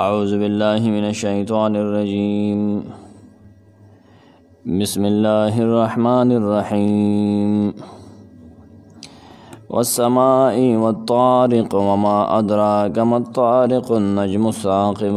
أعوذ بالله من الشيطان الرجيم بسم الله الرحمن الرحيم والسماء والطارق وما أدراك ما الطارق النجم الثاقب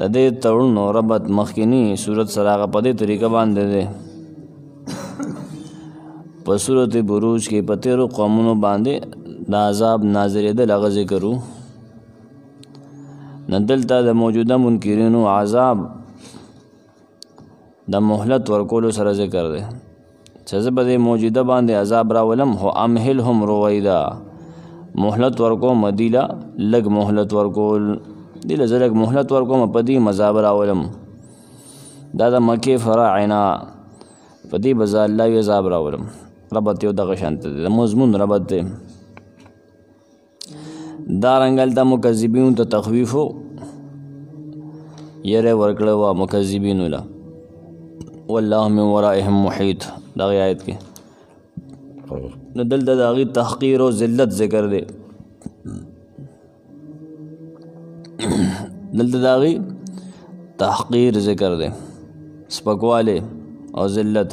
د دې تړون او ربط مخکنی صورت سره هغه په دې طریقه باندې دی په صورت بروج کې په تیرو قومونو باندې د عذاب نازلېدل هغه ذکر وو نه دلته د موجوده منکرینو عذاب د مهلت ورکولو سره ذکر دی چې زه به دې موجوده باندې عذاب راولم خو امهلهم رویدا مهلت ورکو مدیلا لږ مهلت ورکول دی له زلګ مهلت ورکوم په دې مذاب راولم دا د مکه فرعنا په دې بزال الله یې عذاب راولم ربط یو دغه شانته د مضمون ربط دی دارنګل د مکذبینو ته تخویف یره ورکړه وا مکذبینو له والله من ورائهم محیط دا آیت کې نو دلته د هغې تحقیر او ذلت ذکر دی دلته د هغې تحقیر ذکر دی سپکوالی او ذلت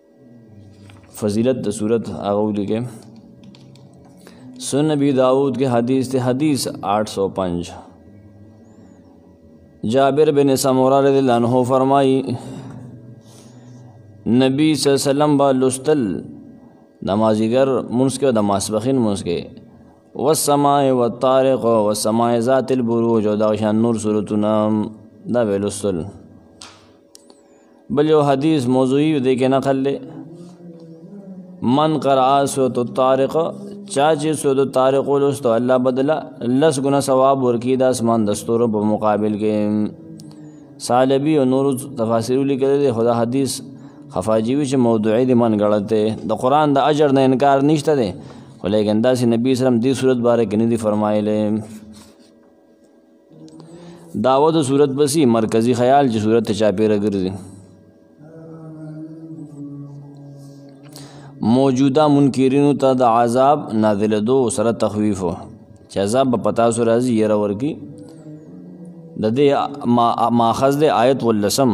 فضیلت د صورت هغه ولیکه سن نبی داود کې حدیث ته حدیث 805 جابر بن سمورہ رضی اللہ عنہ فرمائی نبی صلی اللہ علیہ وسلم با لستل نمازیګر منس کې د ماسبخین منس کې والسماء والطارق والسماء ذات البروج او دا شان نور صورتونه دا ویلوستل بل یو حدیث موضوعی دی کې نقل لې من قرأ سورۃ الطارق چا چې سورۃ الطارق ولوستو الله بدلا لس ګنا ثواب ورکی د اسمان د ستورو په مقابل کې سالبی او نور تفاسیر لیکل دي خدا حدیث خفاجیوی چې موضوعی دی من غلطه د قران د اجر نه انکار نشته دی ولیکن دا چې نبی اسلام دې صورت باره کې نه دی فرمایلی دعوه د صورت بسی مرکزی خیال چې صورت ته چاپیره ګرځي موجوده منکرینو ته د عذاب نازل دو سره تخویف چې عذاب په پتا سو راځي یره ورکی د دې ماخذ د آیت ولسم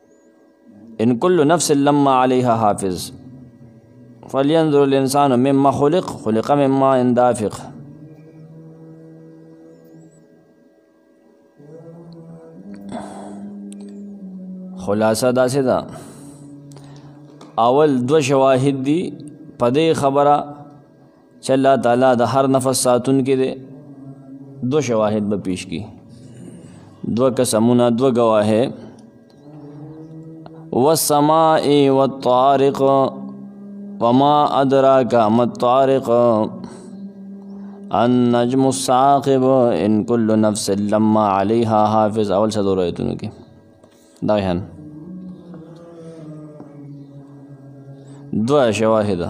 ان کل نفس لما علیها حافظ فلینظر الانسان مما خلق خلق مما اندافق خلاصه داسې ده دا اول دو شواهد دي په دې خبره چې الله تعالی د هر نفس ساتون کې دی دو شواهد به پیش کی دو قسمونه دو گواه والسماء والطارق وما ادراک ما الطارق النجم الساقب ان كل نفس لما عليها حافظ اول څه دورایتونو کې دا هن دو شواهد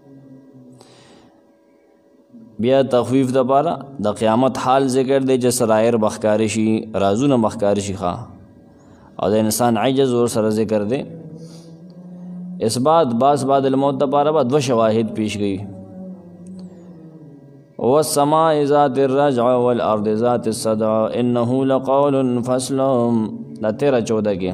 بیا تخفیف د پاره د قیامت حال ذکر دی چې سرایر بخکار شي رازونه بخکار شي ښا او د انسان عجز ور سره ذکر دی اثبات باس بعد الموت د پاره به دو شواهد پیش گئی والسماء ذات الرجع والارض ذات الصدع انه لقول فصل دا 13 14 کې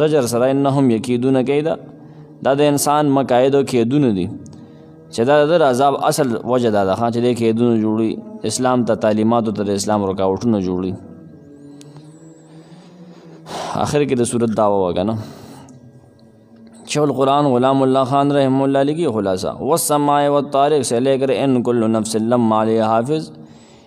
زجر سره انهم یکیدون کیدا دا د انسان مکاید او کیدون دي چې دا د عذاب اصل وجه ده خان چې د کیدون جوړي اسلام ته تعلیمات او ته اسلام رکاوټونه جوړي اخر کې د صورت داوا وګنه شیخ القرآن غلام الله خان رحم الله لګي خلاصہ والسماء والطارق سے لے کر ان کل نفس لما علی حافظ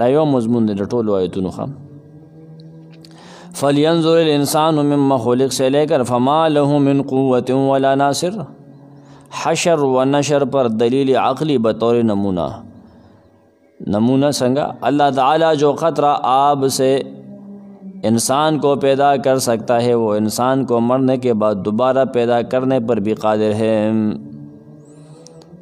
دا یو مضمون دی د ټولو آیتونو خام فلینظر الانسان مما خلق سے لے کر فما له من قوت ولا ناصر حشر و نشر پر دلیل عقلی بطور نمونہ نمونہ سنگا اللہ تعالی جو خطرہ آب سے انسان کو پیدا کر سکتا ہے وہ انسان کو مرنے کے بعد دوبارہ پیدا کرنے پر بھی قادر ہے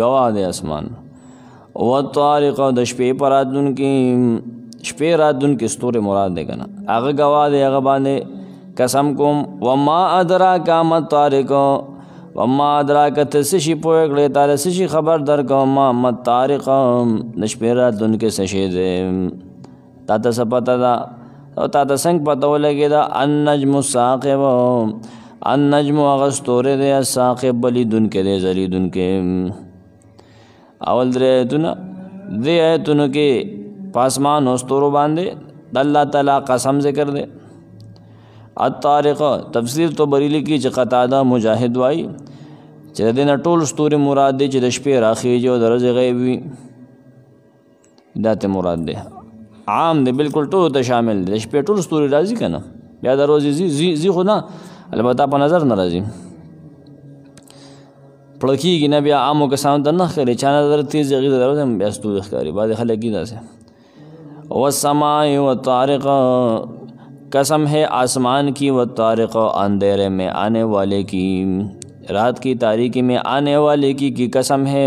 ګواه دی اسمان او طارق د شپې پراتون کې شپې راتون کې ستوره مراد دی کنه هغه ګواه دی هغه باندې قسم کوم وما ادراک ما طارق وما ادراک ته سشي پوه کړې تعالی سشي خبر درکوم ما طارق د شپې راتون کې سشي دی تا ته سپته دا او تا ته څنګه پته ولګی دا ان نجم ساقب ان نجم اغستوره دی ساقب بلی دن کې دی زلی دن کې اول درې ایتونه دې ایتونه کې پاسمان اوستورو باندې د الله تعالی قسم ذکر دی الطارق تفسیر تو بریلی کی چې قطاده مجاهد وای چې دین ټول ستوري مراد دي چې د شپې راخیږي او د ورځې غیب وي دا ته مراد دی عام دی بالکل ټول ته شامل دی شپې ټول ستوري راځي کنه بیا د ورځې زی زی زی خو نه البته په نظر نه راځي پړکیږي نه بیا عامو کسانو ته نه ښکاري چا نظر تیز هغې ته درځم بیا ستوري ښکاري بعضې خلک دي داسې والسماء والطارق قسم ہے آسمان کی و طارق اندھیرے میں آنے والے کی رات کی تاریکی میں آنے والے کی کی قسم ہے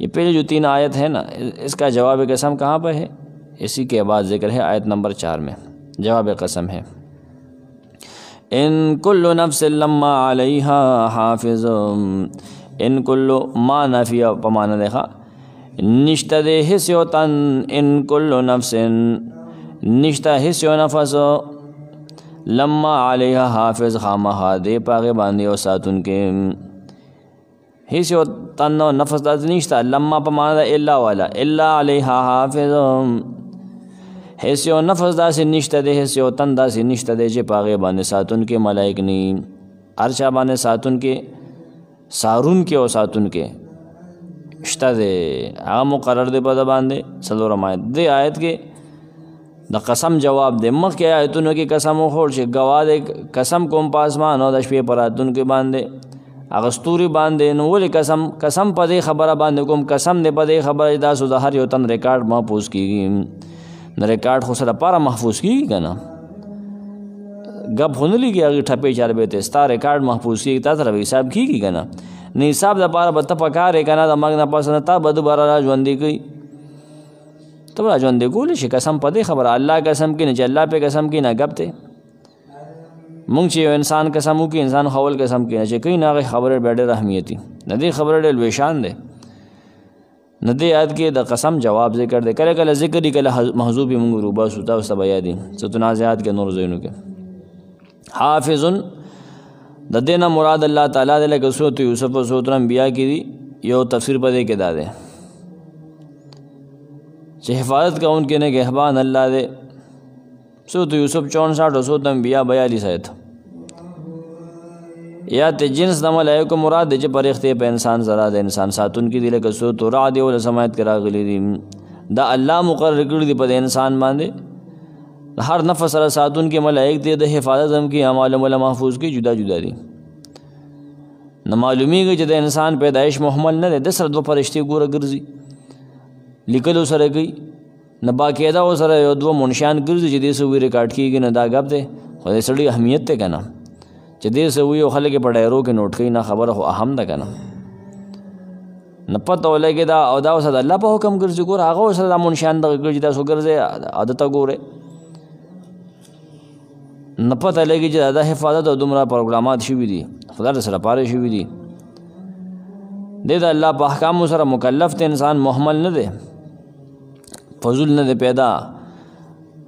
یہ پہلے جو تین آیت ہے نا اس کا جواب قسم کہاں پر ہے اسی کے بعد ذکر ہے آیت نمبر چار میں جواب قسم ہے ان کل نفس لما علیہ حافظ ان کل ما نفی پمانا دیکھا نشتہ دے حس و تن ان کل نفس نشتہ حس و نفس لما علیہ حافظ خامہ دے پاغ باندے و ساتن کے هیڅ یو تن او نفس داسې نشته لما په معنا د الا والا الا علیها حافظ هیڅ یو نفس داسې نشته دی هیڅ یو تن داسې نشته دی چې په هغې باندې ساتونکي ملایک نه وي هر چا باندې ساتونکي سارونکي او ساتونکي شته دی هغه مقرر دی په ده باندې څلورم آیت دې آیت کې د قسم جواب دی مخکې آیتونو کې قسم وخور چې ګواه دی قسم کوم په اسمان او د شپې پر راتلونکي باندې هغه ستوري باندې نو ولې قسم قسم په دې خبره باندې کوم قسم دی په دې خبره چې تاسو د هر یو تن ریکارډ محفوظ کیږي نو ریکارډ خو سره لپاره محفوظ کیږي که نه ګپ خو نه لګي هغې ټپې چارې به ته ستا ریکارډ محفوظ کیږي تا سره به حساب کیږي که نه نه حساب لپاره به ته په کار یې که نه د مرګ نه پس نه تا به دوباره را ژوندي کوي ته به ژوند ګول شي قسم په دې خبره الله قسم کې نه چې الله په قسم کې نه غبته مونږ چې یو انسان قسم وکي انسان خول قسم کې نه چې کین هغه خبره به ډېر اهمیتي نه دې خبره ډېر لوی شان ده نه دې یاد کې د قسم جواب ذکر دی کله کله ذکر دی کله محذوب مونږ روبا سوتا او سبا یادي ستنازعات کې نور زینو کې حافظ د دې نه مراد الله تعالی د لکه سورته یوسف او سورته انبیاء کې دي یو تفسیر پدې کې دا ده چې حفاظت کوونکې نه ګهبان الله دې سورته یوسف 64 او سورته انبیاء 42 آیت یا ته جنس د ملائکه مراد چې پر اخته په انسان زرا د انسان ساتون کې دي لکه سورته رعد او سمایت کرا غلي دي دا الله مقرر کړی دی په انسان باندې د هر نفس سره ساتون کې ملائک دي د حفاظت هم کې اعمال مل محفوظ کې جدا جدا دي نو معلومیږي چې د انسان پیدایش محمل نه ده د سره دوه فرشتي ګوره ګرځي لیکلو سره کوي نه باقاعده او سره یو دوه منشان ګرځي چې د سوي ریکارډ کیږي نه دا غب ده خو د سړي اهمیت ته کنه چې د سوي خلک په ډایرو کې نوٹ کوي نه خبره خو اهم ده کنه نه پته ولګي دا او دا اوس د الله په حکم ګرځي ګور هغه اوس د منشان دغه ګرځي تاسو ګرځي عادت ګوره نه پته لګي چې دا حفاظت او دومره پروګرامات شوي دي خدای سره پاره شوي دي د دا الله په احکام سره مکلف ته انسان محمل نه دی فضل نه دی پیدا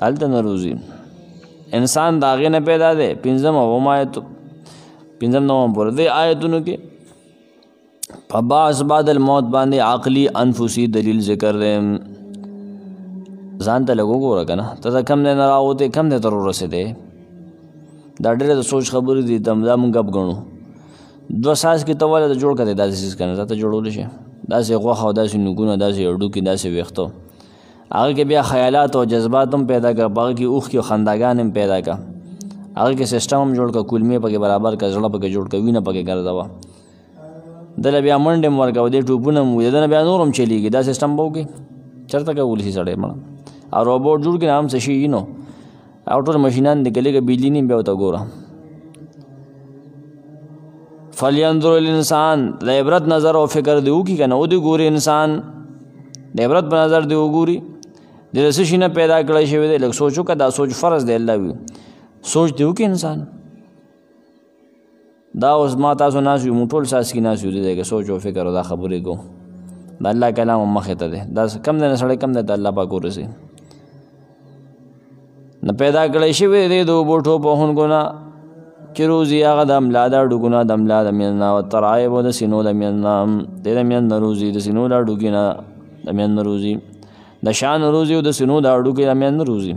هلته نه روزي انسان د هغې نه پیدا دی پنځم اووم آیت پنځم نوم پورې دی آیتونو کې په بعض بعد الموت باندې عقلی انفسي دلیل ذکر دی ځان ته لږ وګوره که نه ته د کم دی نه راوتې کم دی تر ورسېدې دا ډېره د سوچ خبرې دي دا موږ ګپ ګڼو دوه ساس کې ته وله د جوړ کړې داسې څیز که نه ځاته جوړولی شي داسې غوښه او داسې نوکونه داسې هډوکي داسې ویښته هغه کې بیا خیالات او جذبات هم پیدا کړ په هغه کې اوښکې او خنداګان هم پیدا کړ هغه کې سیستم هم جوړ کړ کولمې پکې برابر کړ زړه پکې جوړ کړ وینه پکې ګرځوه دله بیا منډې هم ورکړه او دې ټوپونه هم وي دنه بیا نور هم چلیږي دا سیستم به وکړي چېرته کولی شي سړی مړه او روبوټ جوړ کړي هم څه شي نو او ټول ماشینان دې کلیګه بجلی نیم بیا وته ګوره فلینظر الانسان د عبرت نظر او فکر دی وکي کنه او دی ګوري انسان د عبرت په نظر دی وګوري د رسې شینه پیدا کړی شوی دی لکه سوچو کدا سوچ فرض دی الله وی سوچ دی وکي انسان دا اوس ما تاسو ناس یو موټول ساس کې ناس یو دې کې سوچ او فکر او دا خبرې کو دا الله کلام مخه ته ده دا کم نه سړی کم نه ته الله پاک ورسي نه پیدا کړی شي دې دو بوټو په هون ګنا چې روزي هغه د املا دا ډګونه د املا د مینا او ترایب د سینو د مینا دې د مینا روزي د سینو دا ډګینا د مینا روزي د شان روزي او د سینو دا ډګینا مینا روزي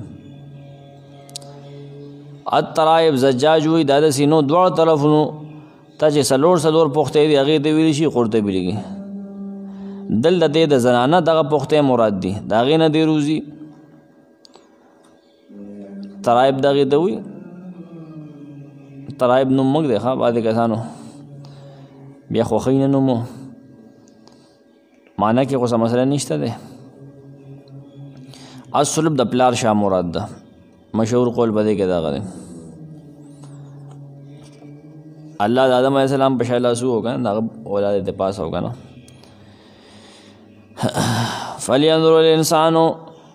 الترائب زجاج وی دا د سینو دوه طرفونو ته چې سلور سلور پخته دی هغه دی ویل شي قرطبی لګي دل د دې د زنانه دغه پخته مراد دي دا غي نه دی روزي ترائب دغه ته وی ترائب نو موږ دی ښا باندې کسانو بیا خو خینه نو مو معنی کې خو څه مسله نشته ده اصلب د پلار شاه مراد ده مشهور قول بده کې دا غره الله د آدم علیه السلام په شاله سو وکړ دا اولاد ته پاس وکړ فلینظر الانسان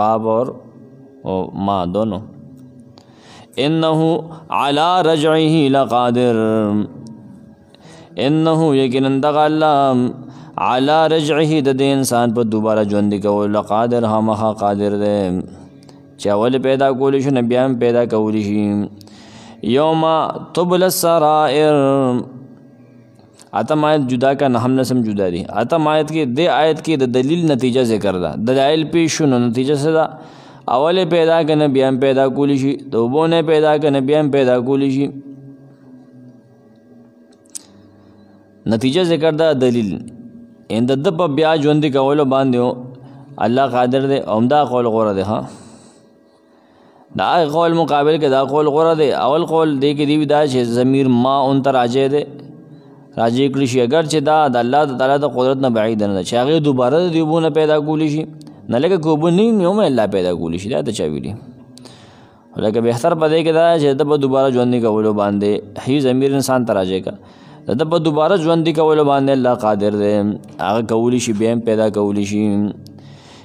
باب اور ما دونو انه علی رجعه لقادر انه یقینا دغه الله علی رجعه د دې انسان په دوباره ژوند کول لقادر همخه قادر دی چې اول پیدا کول شي نبي هم پیدا کول شي یوم تبل السرائر اتم آیت جدا کا نهم نسم جدا دی اتم آیت کې د آیت کې د دلیل نتیجه ذکر ده دلایل پیش شو نو نتیجه څه ده اول پیدا کنه بیا پیدا کولی شي دوبونه پیدا کنه بیا پیدا کولی شي نتیجه ذکر ده دلیل ان د په بیا ژوند کولو باندې الله قادر دی اومدا قول غوړه ده ها دا قول مقابل کې دا قول غوره دی اول قول دی کې دی دا چې ضمیر ما اون ته راځي دی راځي کړی شي اگر چې دا د الله تعالی د قدرت نه بعید نه چې هغه دوباره دی وبونه پیدا کولی شي نه لکه کوبه نه نیوم الله پیدا کولی شي دا ته چا ویلی لکه بهتر پدې کې دا چې د په دوباره ژوند نه کولو باندې هی ضمیر انسان ته راځي کا د په دوباره ژوند دی کولو باندې الله قادر دی هغه کولی شي بیا پیدا کولی شي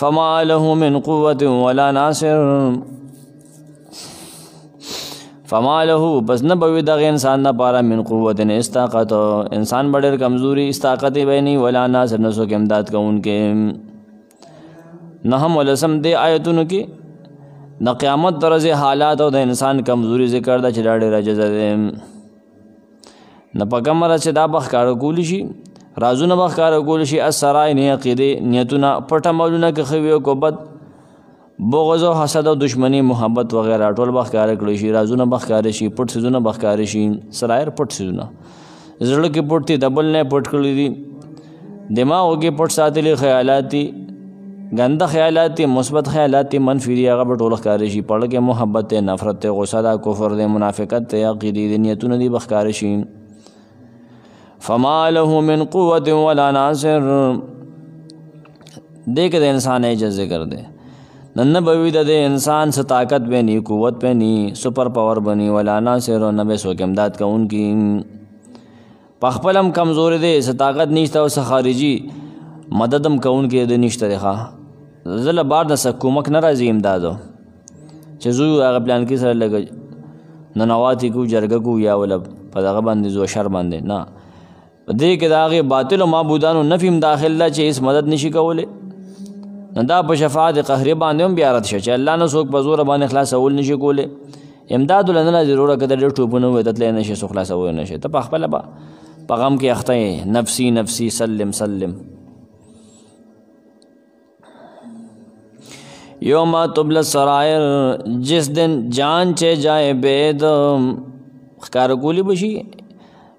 فما له من قوت ولا ناصر فما له پس نه بوي دغه انسان نه پاره من قوت نه استاقت انسان بډر کمزوري استاقت به نه ولا ناصر نه سو کې امداد کوونکې نه هم ولسم دی آیتونو کې د قیامت درځي حالات او د انسان کمزوري ذکر دا چې ډاډه راځي نه په کومه ده چې دا به ښکاره کولی شي رازونه به ښکاره کولی شي اسرای نه عقیدې نیتونه پټ عملونه که ښه وي او که بد بغض او حسد او دشمنی محبت وغیره ټول به ښکاره کړی شي رازونه به ښکاره شي پټ څیزونه به ښکاره شي سرایر پټ څیزونه زړه کې پټ دي د بل نه پټ کړی دي دماغو کې پټ ساتلي خیالات دي ګنده خیالات دي مثبت خیالات دي منفي دي هغه به ټول ښکاره شي په کې محبت دی نفرت دی غوسه ده کفر دی منافقت دی عقیدې دي نیتونه دي به ښکاره شي فما له من قوت ولا ناصر دې کې د انسان عجز ذکر دی نن نه به وي د انسان څه طاقت به ني قوت به ني سپر پاور بني ولا ناصر نه به څوک امداد کوونکي په خپل هم کمزوري دی څه طاقت نشته او څه خارجي مدد هم کوونکی د نشته دی ښه زه له بار نه څه کومک نه راځي امدادو چې زوی هغه پلان کې سره لګ ننواتې کو جرګه کو یا ول په دغه باندې زو شر باندې نه دې کې دا غي باطل معبودانو نفیم داخل لا چې اس مدد نشي کوله نو دا په شفاعت قهر باندې هم بیا رد شي چې الله نو څوک په زور باندې خلاص اول نشي کوله امداد لنه نه ضروره کده ډېر ټوپونه وې دتلې نه شي سو خلاصوي نه شي ته په خپل با په غم کې اخته نفسي نفسي سلم سلم یوم تبل سرائر جس دن جان چه جائے بید خکار کولی بشی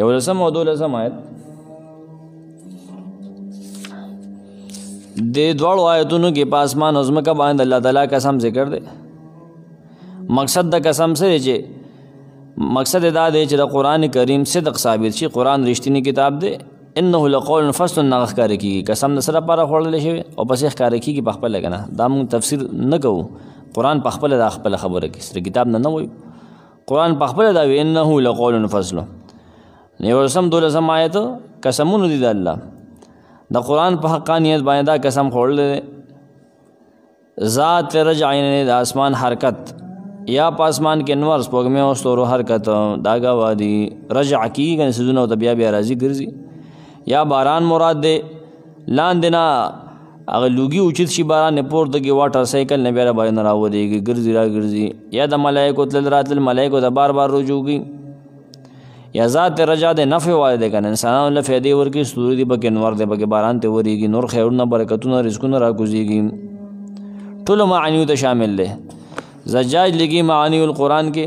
یو لسم او دولسم آیت د دوړو آیتونو کې په اسمان او ځمکه باندې الله تعالی قسم ذکر دی مقصد د قسم څه دی چې مقصد دا دی چې د قران کریم صدق ثابت شي قران رښتینی کتاب دی انه لقول فصل نغخ کار کیږي قسم د سره پر خورل شي او پس یې کار کیږي په خپل لګنه دا موږ تفسیر نه کوو قران په خپل د خپل خبره کې سره کتاب نه نه وایي قرآن په خپل دا وی انه لقول فصل نیو سم دولسم آیت قسمونه دي د الله د قرآن په حقانیت باندې دا قسم خوړل ذات رجعین د اسمان حرکت یا په اسمان کې نور سپوږمې او ستورو حرکت داګه وادي رجع کیږي سيزونه او بیا بیا راځي ګرځي یا باران مراد ده لاندې نه هغه لوګي اوچت شي باران نه پورته کې واټر سایکل نه بیا باندې راوړيږي ګرځي را ګرځي یا د ملائکو تل راتل ملائکو د بار بار رجوع کوي یا ذات رجا د نفع وارد کنه انسانانو له فائدې ورکی ستوري دی پکې نور دی پکې باران ته وريږي نور خیرونه برکتونه رزقونه راکوزيږي ټول معنی ته شامل دي زجاج لګي معنی القرآن کې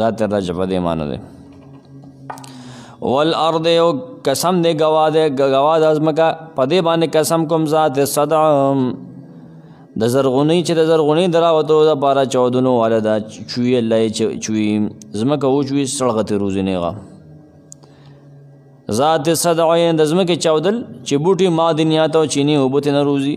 ذات رجب دې معنی ده والارض یو قسم دې گواه ده گواه ده ازمکا په دې باندې قسم کوم ذات صدع د زرغونی چې د زرغونی دراوتو د پاره چودونو والا دا چوی الله چوی زمکه او چوی سړغته روزنه غا ذات صدع د زمکه چودل چې بوټي معدنیات او چینی وبته نه روزي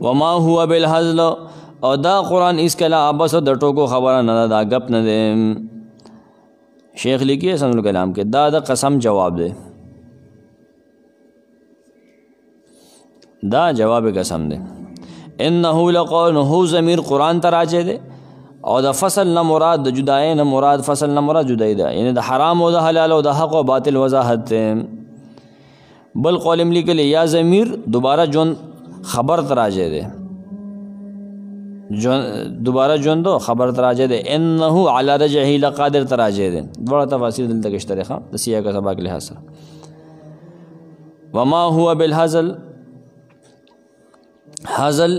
وما هو بالهزل او دا قران اس کله ابس د ټوکو خبره نه دا غپ نه دی شیخ لیکي سم کلام کې دا د قسم جواب دی دا جواب قسم دی انه لقول هو ضمیر قران ته راځي دی او د فصل نه مراد د جدای نه مراد فصل نه مراد جدای ده یعنی د حرام او د حلال او د حق او باطل وضاحت ده بل قول هم لیکلی یا ضمیر دوباره ژوند خبر ته راځی دی دوباره ژوند خبر ته راځی دی انه علی رجعه لقادر ته راځی دی دواړه تفاسیر دلته کې شته ښه د سیاق سبق له سره وما هو بالهزل هزل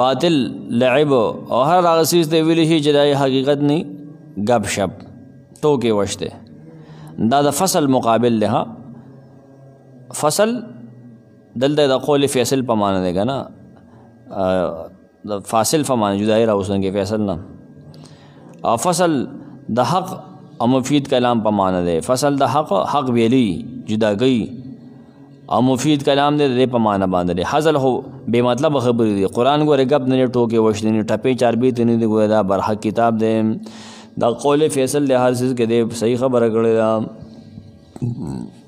باطل لعب او هر هغه سیز ته ویل شي چې د حقیقت نه غب شپ ټوکې وشته دا د فصل مقابل ده فصل دلته د قول فیصل په معنی ده کنه د فاصل فمان جدای را وسنګي فیصل نه او فصل د حق او مفید کلام په معنی دی فصل د حق حق ویلی جداګی او مفید کلام دی د په معنی باندې دی حزل هو به مطلب خبرې دی قران ګوره غب نه ټوکې وښنې نه ټپې چاربې ته نه دی ګوره دا برحق کتاب دی دا قول فیصل له هر څه کې دی صحیح خبره کړې ده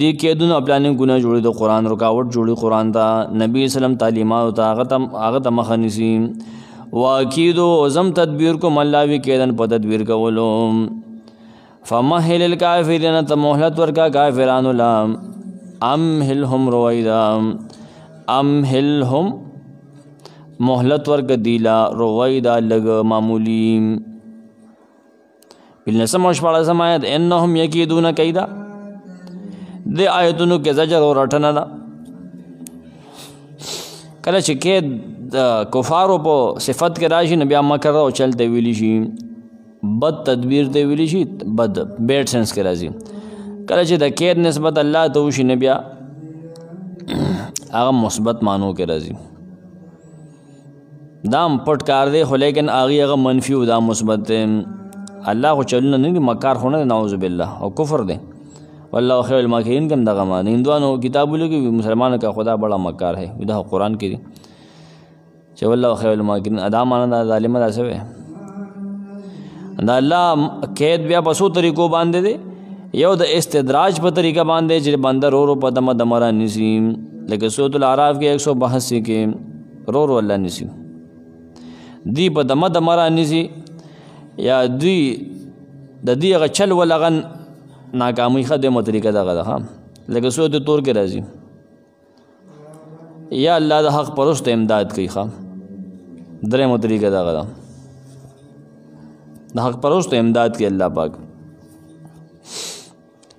دی کې دونه پلانینګ ګونه جوړي د قران رکاوټ جوړي قران ته نبی اسلام تعلیمات ته هغه تم هغه ته مخه نسی واکیدو زم تدبیر کوم الله وی کېدن په تدبیر کولو فمهل الکافرین ته مهلت ورکا کافرانو لا امهلهم رویدا امهلهم مهلت ورک دیلا رویدا لګ معمولی بلسم او شپاړسم آیت انهم یکیدون کیدا د آیتونو کې زجر او رټنه ده کله چې کې د کفارو په صفت کې راشي نو بیا مکر او چل دی ویلی شي بد تدبیر دی ویلی شي بد بیډ سنس کې راځي کله چې د کېد نسبت الله ته وشي نه بیا هغه مثبت معنو کې راځي دا هم پټ کار دی خو لیکن هغه هغه منفي او دا مثبت دی الله خو چلونه نه دی مکار خو نه دی نعوذ بالله او کفر دی والله خیر الماکرین کوم دغه ما هندوانو کتابونه کې مسلمانانو کا خدا بڑا مکار ہے دا قرآن کې دی چې والله خیر الماکرین ادا معنا دا ظالم دا سوی دا الله قید بیا په سو طریقو باندې دی یو د استدراج په طریقه باندې چې بندر ورو په دمه دمره نسی لکه سورۃ الاعراف کې 182 کې رور ولا نسی دی په دمه د مرا نسی یا دی د دی غ چل ولغن ناکامی خده مو طریقه دغه ده هم لکه سو ته تور کې راځي یا الله د حق پرست امداد کوي خام درې مو طریقه دغه ده د حق پرست امداد کوي الله پاک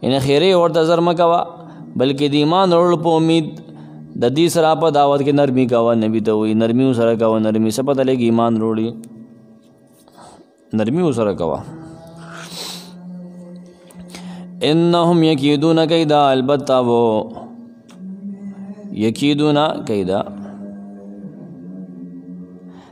ان خیره ورته زر مکوا بلکې د ایمان ورل په امید د دې سره په دعوت کې نرمي کاوه نبی ته وی نرمي سره کاوه نرمي څه پته لګي ایمان وروړي نرمي سره کاوه انهم یکیدون کیدا البتا وو یکیدون کیدا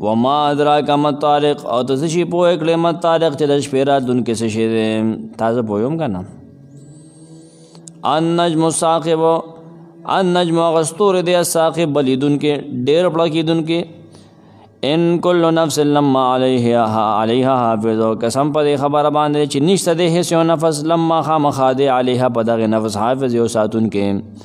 و ما ادراک مطارق او ته شي پوه کړې مطارق چې د شپې راتلونکې څه شي دی تازه پوهیم که نه النجم الثاقب النجم هغه ستوری دی الثاقب بلیدونکی ډېر پړکېدونکی ان کل نفس لما علیها علیها حافظ قسم په دې خبره باندې چې نشته د هیڅ یو نفس لما خامخا دی علیها په دغه نفس حافظ یو ساتون کې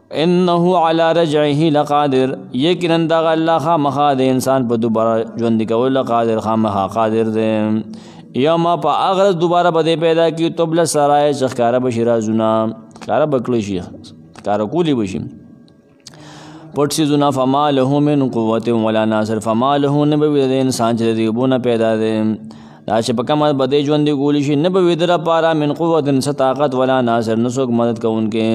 انه علی رجعه لقادر یقینا دغه الله خامخا د انسان په دوباره ژوند کول لقادر خامخا قادر دی یوم په اغرز دوباره به پیدا کی تبل سرای ځخکاره بشی رازونه کاره بکلی شي کاره کولی بشي پټ سیزونه فما له من قوت ولا ناصر فما له نبوی د انسان چې دی بونه پیدا دی دا چې په کومه به دی ژوندې کولی شي نه به وي د لپاره من قوت څه طاقت ولا ناصر نه څوک مدد کوونکی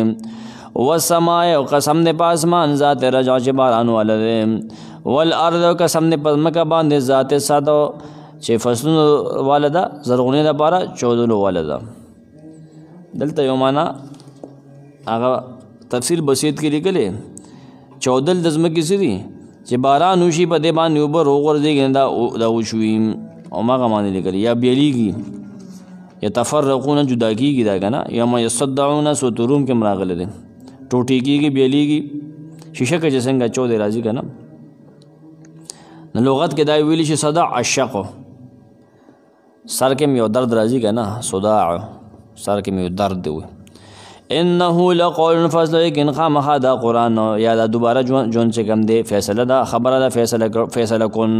والسماء او قسم دې په اسمان ذات رجع چې باران واله دی والارض او قسم دې په ځمکه باندې ذات ساتو چې فصلونه واله ده زرغونې لپاره چودلو واله ده دلته یو معنا هغه تفسیر بسیط کې لیکلې چودل د ځمکې څه دي چې باران وشي په دې باندې اوبه روغورځېږي دا دا وشوي او ماغه باندې لیکلې یا بیلیږي یتفرقون جدا کیږي دا کنه یا ما یصدعون ستروم کې مراغله دي ټوټي کیږي بیلیږي شیشه کې څنګه چود راځي کنه نو لغت کې دا ویل شي صدع الشق سر کې مې یو درد راځي که نه صداع سر کې مې یو درد دی انه لقول فصل لیکن خامخا دا قرآن یا دا دوباره جون جون چې کوم دی فیصله دا خبره دا فیصله فیصله کن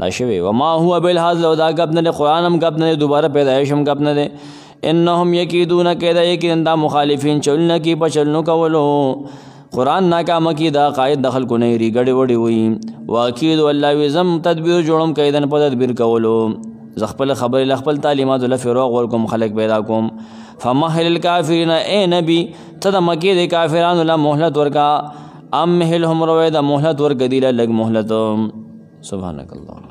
دا شوی و ما هو بالحاضر او دا غب نه قرآن هم غب نه دوباره پیدایش هم غب نه انهم یکیدون کیدا یقینا دا مخالفین چلنه کی په چلنو کولو قران ناکام کی دا قائد دخل کو نه ری غړي وړي وي واکید والله وزم تدبیر جوړم کیدن په تدبیر کولو زخپل خبر لخپل تعلیمات لفروغ ور کوم خلق پیدا کوم فمهل الکافرین اے نبی تد مکی د کافرانو لا مهلت ورکا ام مهلهم رویدا مهلت ورګدی لګ مهلت سبحانك اللهم